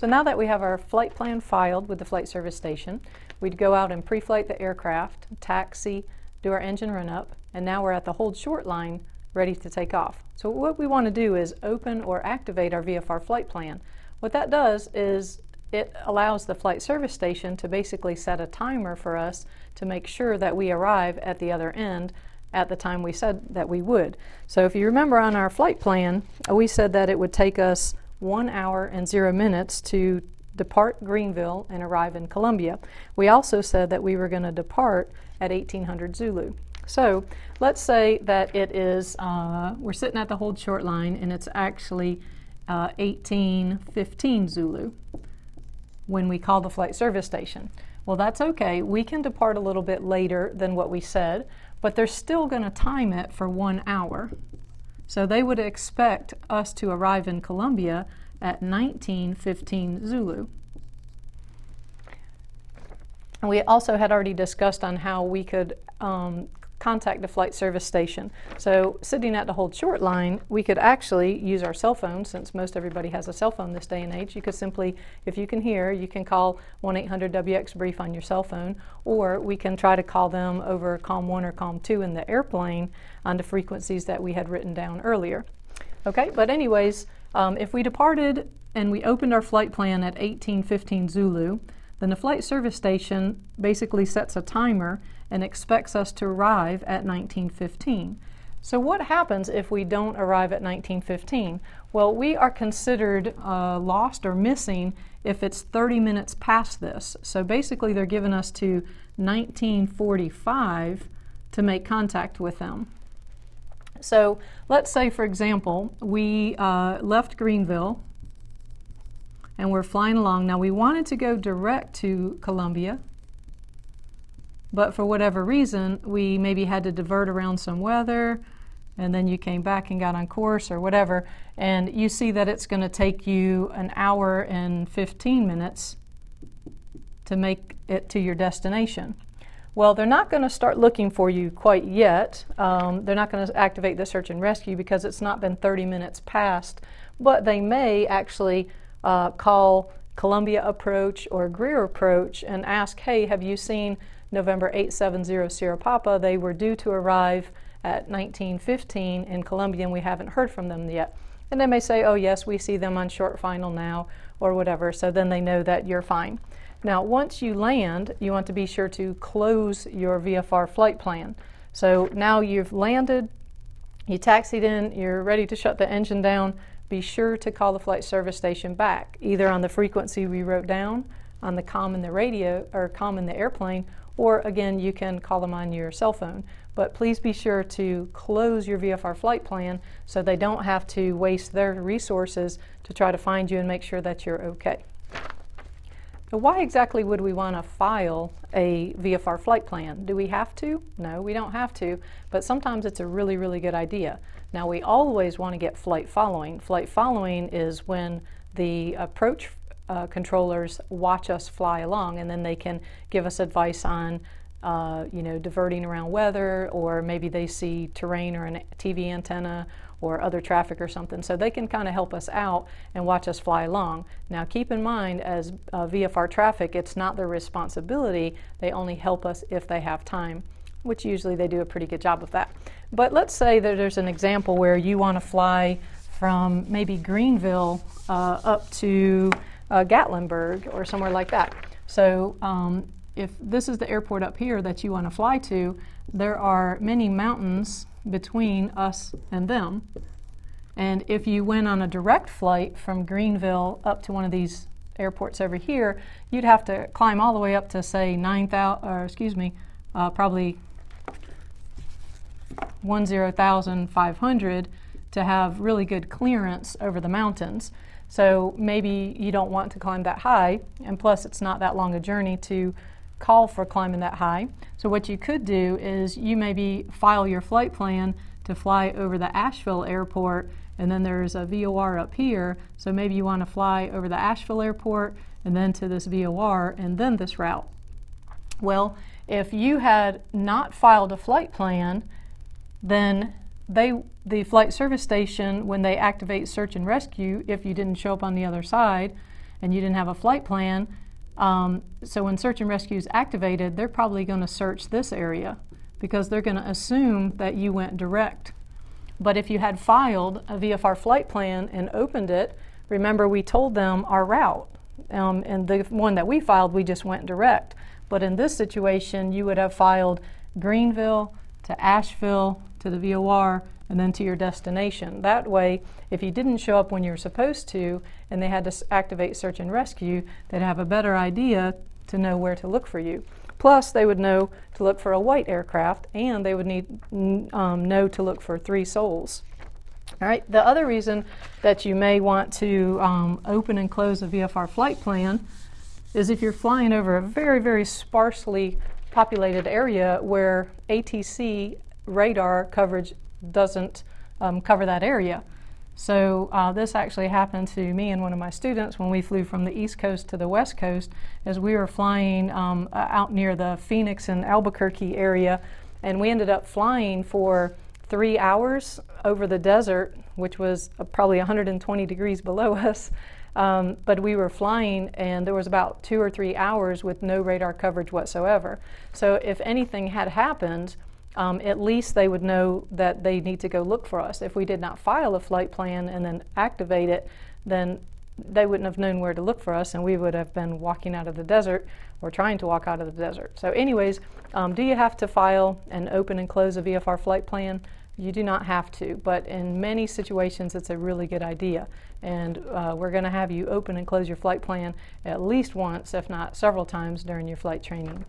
So now that we have our flight plan filed with the flight service station, we'd go out and pre-flight the aircraft, taxi, do our engine run up, and now we're at the hold short line ready to take off. So what we want to do is open or activate our VFR flight plan. What that does is it allows the flight service station to basically set a timer for us to make sure that we arrive at the other end at the time we said that we would. So if you remember on our flight plan, we said that it would take us one hour and zero minutes to depart Greenville and arrive in Columbia. We also said that we were going to depart at 1800 Zulu. So let's say that it is, uh, we're sitting at the hold short line and it's actually uh, 1815 Zulu when we call the flight service station. Well, that's okay. We can depart a little bit later than what we said, but they're still going to time it for one hour. So they would expect us to arrive in Columbia at 1915 Zulu. We also had already discussed on how we could um, contact the flight service station. So sitting at the hold short line, we could actually use our cell phone since most everybody has a cell phone this day and age. You could simply, if you can hear, you can call 1-800-WX-BRIEF on your cell phone or we can try to call them over COM 1 or COM 2 in the airplane on the frequencies that we had written down earlier. Okay, but anyways, um, if we departed and we opened our flight plan at 1815 Zulu, then the flight service station basically sets a timer and expects us to arrive at 1915. So what happens if we don't arrive at 1915? Well, we are considered uh, lost or missing if it's 30 minutes past this. So basically they're giving us to 1945 to make contact with them. So let's say, for example, we uh, left Greenville and we're flying along. Now we wanted to go direct to Columbia, but for whatever reason, we maybe had to divert around some weather, and then you came back and got on course or whatever, and you see that it's going to take you an hour and 15 minutes to make it to your destination. Well, they're not going to start looking for you quite yet. Um, they're not going to activate the search and rescue because it's not been 30 minutes past, but they may actually uh, call Columbia Approach or Greer Approach and ask, hey, have you seen November 870 Sierra Papa, they were due to arrive at 1915 in Columbia and we haven't heard from them yet. And they may say, oh yes, we see them on short final now or whatever, so then they know that you're fine. Now once you land, you want to be sure to close your VFR flight plan. So now you've landed, you taxied in, you're ready to shut the engine down, be sure to call the flight service station back, either on the frequency we wrote down, on the COM in the radio, or COM in the airplane, or again, you can call them on your cell phone. But please be sure to close your VFR flight plan so they don't have to waste their resources to try to find you and make sure that you're okay. Why exactly would we want to file a VFR flight plan? Do we have to? No, we don't have to, but sometimes it's a really, really good idea. Now, we always want to get flight following. Flight following is when the approach uh, controllers watch us fly along and then they can give us advice on uh, you know diverting around weather or maybe they see terrain or a TV antenna or other traffic or something. So they can kind of help us out and watch us fly along. Now keep in mind as uh, VFR traffic it's not their responsibility. They only help us if they have time which usually they do a pretty good job of that. But let's say that there's an example where you want to fly from maybe Greenville uh, up to uh, Gatlinburg or somewhere like that. So um, if this is the airport up here that you want to fly to, there are many mountains between us and them. And if you went on a direct flight from Greenville up to one of these airports over here, you'd have to climb all the way up to say 9,000, or excuse me, uh, probably 10,500 to have really good clearance over the mountains. So maybe you don't want to climb that high, and plus it's not that long a journey to call for climbing that high. So what you could do is you maybe file your flight plan to fly over the Asheville airport and then there's a VOR up here. So maybe you want to fly over the Asheville airport and then to this VOR and then this route. Well, if you had not filed a flight plan, then they the flight service station when they activate search and rescue if you didn't show up on the other side and you didn't have a flight plan, um, so when search and rescue is activated, they're probably going to search this area because they're going to assume that you went direct. But if you had filed a VFR flight plan and opened it, remember we told them our route. Um, and the one that we filed, we just went direct. But in this situation, you would have filed Greenville to Asheville to the VOR and then to your destination. That way, if you didn't show up when you were supposed to and they had to activate search and rescue, they'd have a better idea to know where to look for you. Plus, they would know to look for a white aircraft and they would need um, know to look for three souls. All right, the other reason that you may want to um, open and close a VFR flight plan is if you're flying over a very, very sparsely populated area where ATC radar coverage doesn't um, cover that area. So uh, this actually happened to me and one of my students when we flew from the east coast to the west coast as we were flying um, out near the Phoenix and Albuquerque area and we ended up flying for three hours over the desert which was uh, probably 120 degrees below us um, but we were flying and there was about two or three hours with no radar coverage whatsoever. So if anything had happened, um, at least they would know that they need to go look for us. If we did not file a flight plan and then activate it, then they wouldn't have known where to look for us and we would have been walking out of the desert or trying to walk out of the desert. So anyways, um, do you have to file and open and close a VFR flight plan? You do not have to, but in many situations it's a really good idea. And uh, we're going to have you open and close your flight plan at least once, if not several times during your flight training.